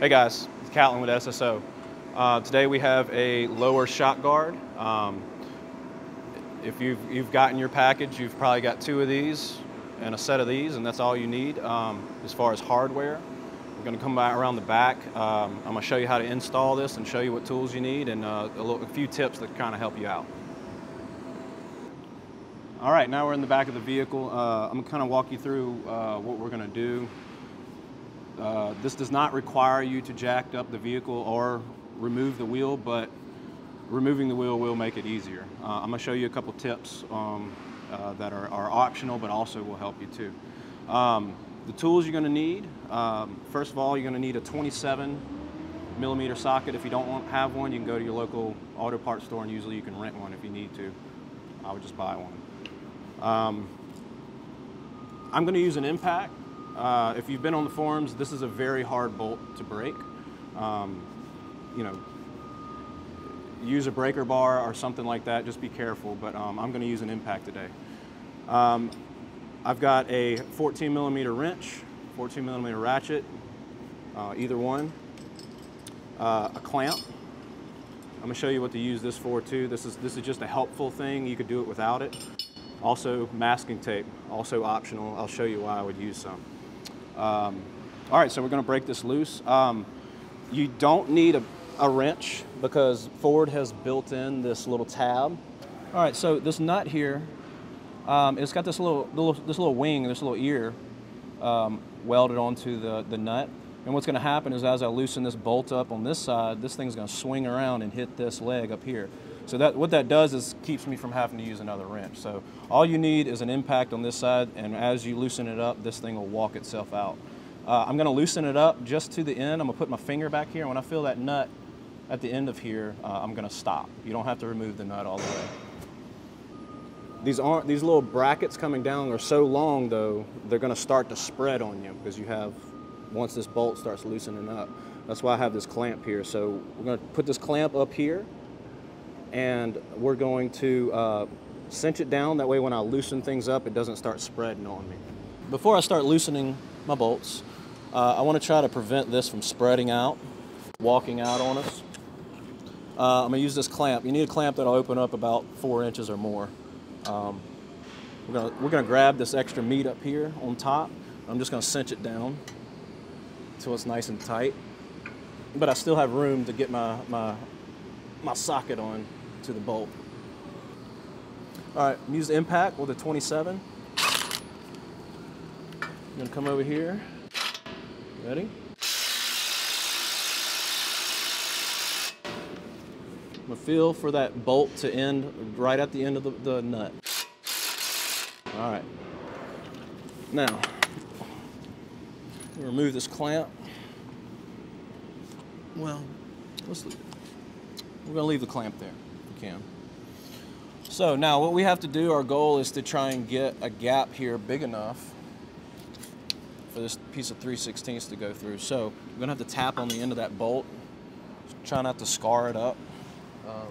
Hey guys, it's Catlin with SSO. Uh, today we have a lower shock guard. Um, if you've, you've gotten your package, you've probably got two of these and a set of these, and that's all you need um, as far as hardware. We're going to come back around the back. Um, I'm going to show you how to install this and show you what tools you need and uh, a, little, a few tips that kind of help you out. All right, now we're in the back of the vehicle. Uh, I'm going to kind of walk you through uh, what we're going to do. Uh, this does not require you to jack up the vehicle or remove the wheel, but removing the wheel will make it easier. Uh, I'm going to show you a couple tips um, uh, that are, are, optional, but also will help you too. Um, the tools you're going to need, um, first of all, you're going to need a 27 millimeter socket. If you don't want, have one, you can go to your local auto parts store and usually you can rent one if you need to. I would just buy one. Um, I'm going to use an impact. Uh, if you've been on the forums, this is a very hard bolt to break. Um, you know, use a breaker bar or something like that. Just be careful. But um, I'm going to use an impact today. Um, I've got a 14 millimeter wrench, 14 millimeter ratchet, uh, either one. Uh, a clamp. I'm going to show you what to use this for too. This is this is just a helpful thing. You could do it without it. Also masking tape, also optional. I'll show you why I would use some. Um, all right, so we're gonna break this loose. Um, you don't need a, a, wrench because Ford has built in this little tab. All right, so this nut here, um, it's got this little, this little wing, this little ear um, welded onto the, the nut. And what's gonna happen is as I loosen this bolt up on this side, this thing's gonna swing around and hit this leg up here. So that what that does is keeps me from having to use another wrench. So all you need is an impact on this side, and as you loosen it up, this thing will walk itself out. Uh, I'm gonna loosen it up just to the end. I'm gonna put my finger back here, when I feel that nut at the end of here, uh, I'm gonna stop. You don't have to remove the nut all the way. These aren't these little brackets coming down are so long though, they're gonna start to spread on you because you have once this bolt starts loosening up. That's why I have this clamp here. So we're gonna put this clamp up here and we're going to uh, cinch it down. That way when I loosen things up, it doesn't start spreading on me. Before I start loosening my bolts, uh, I want to try to prevent this from spreading out, walking out on us. Uh, I'm going to use this clamp. You need a clamp that'll open up about four inches or more. Um, we're going gonna grab this extra meat up here on top. I'm just going to cinch it down until it's nice and tight. But I still have room to get my, my, my socket on to the bolt. All right, use the impact with a 27. I'm gonna come over here. Ready? I'm gonna feel for that bolt to end right at the end of the, the nut. All right. Now, remove this clamp. Well, let's we're to leave the clamp there can. So now what we have to do, our goal is to try and get a gap here big enough for this piece of 3 16 to go through. So we're to have to tap on the end of that bolt. Try not to scar it up. Um,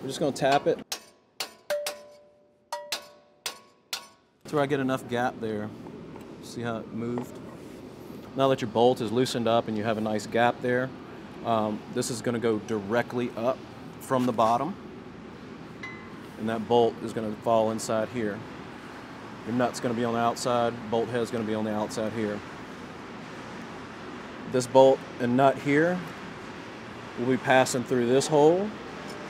we're just to tap it until I get enough gap there. See how it moved? Now that your bolt is loosened up and you have a nice gap there, um, this is going to go directly up from the bottom and that bolt is going to fall inside here. Your nut's going to be on the outside, bolt head is going to be on the outside here. This bolt and nut here will be passing through this hole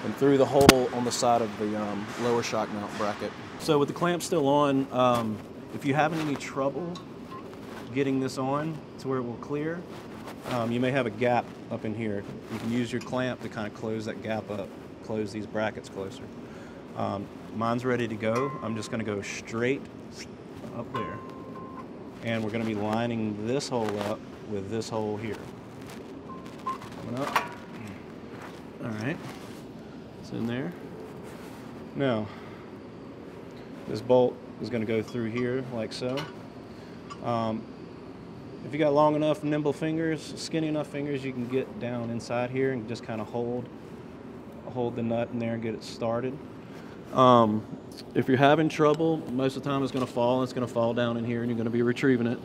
and through the hole on the side of the um, lower shock mount bracket. So with the clamp still on, um, if you're having any trouble getting this on to where it will clear, um, you may have a gap up in here. You can use your clamp to kind of close that gap up, close these brackets closer. Um, mine's ready to go. I'm just going to go straight up there. And we're going to be lining this hole up with this hole here. Coming up. All right. It's in there. Now, this bolt is going to go through here like so. Um, if you got long enough, nimble fingers, skinny enough fingers, you can get down inside here and just kind of hold, hold the nut in there and get it started. Um, if you're having trouble, most of the time it's going to fall and it's going to fall down in here and you're going to be retrieving it.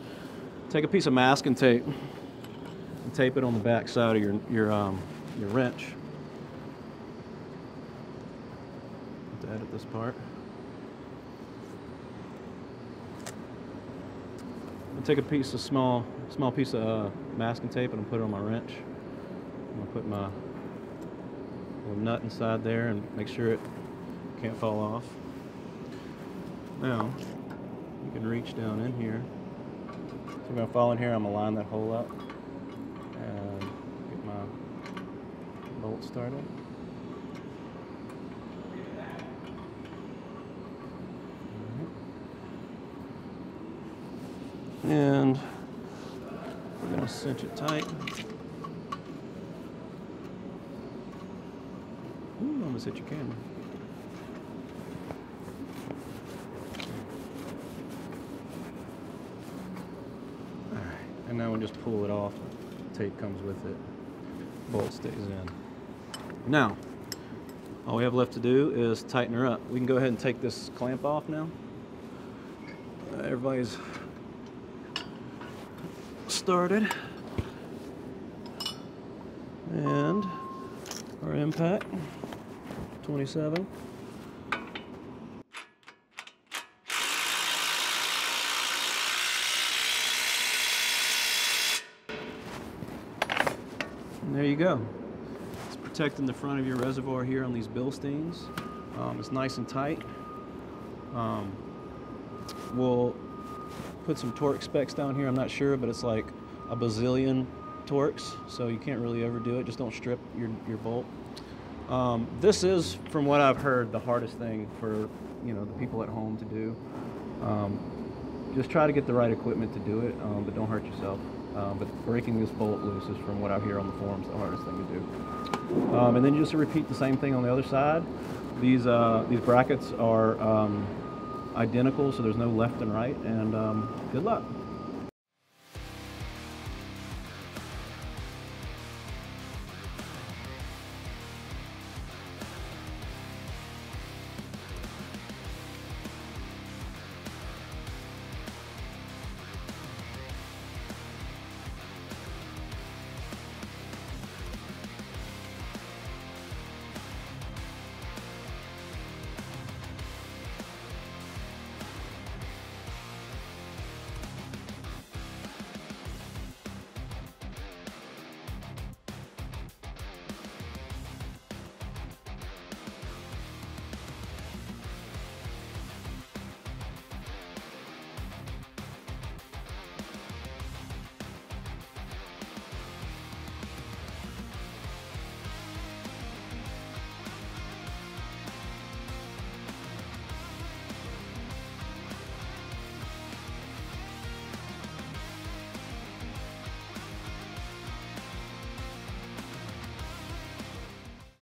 take a piece of masking tape and tape it on the back side of your your um, your wrench. To edit this part. I'll take a piece of small small piece of uh, masking tape and I'll put it on my wrench. I'm gonna put my little nut inside there and make sure it can't fall off. Now, you can reach down in here. So I'm gonna fall in here, I'm gonna line that hole up and get my bolt started. And we're gonna cinch it tight. Ooh, almost hit your camera. Alright, and now we just pull it off. Tape comes with it. Bolt stays in. Now, all we have left to do is tighten her up. We can go ahead and take this clamp off now. Uh, everybody's started. And our impact 27. And there you go. It's protecting the front of your reservoir here on these Bilsteins. Um, it's nice and tight. Um, we'll put some torque specs down here. I'm not sure, but it's like a bazillion torques, so you can't really overdo it. Just don't strip your, your bolt. Um, this is, from what I've heard, the hardest thing for you know the people at home to do. Um, just try to get the right equipment to do it, um, but don't hurt yourself. Um, but breaking this bolt loose is, from what I hear on the forums, the hardest thing to do. Um, and then just repeat the same thing on the other side. These uh, these brackets are um, identical, so there's no left and right. And um, good luck.